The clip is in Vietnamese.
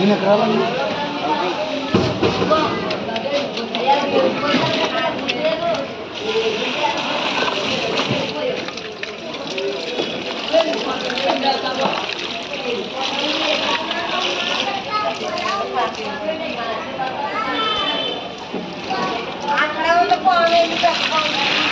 Ini kenapa nih? આંકડાઓ તો પણ આવે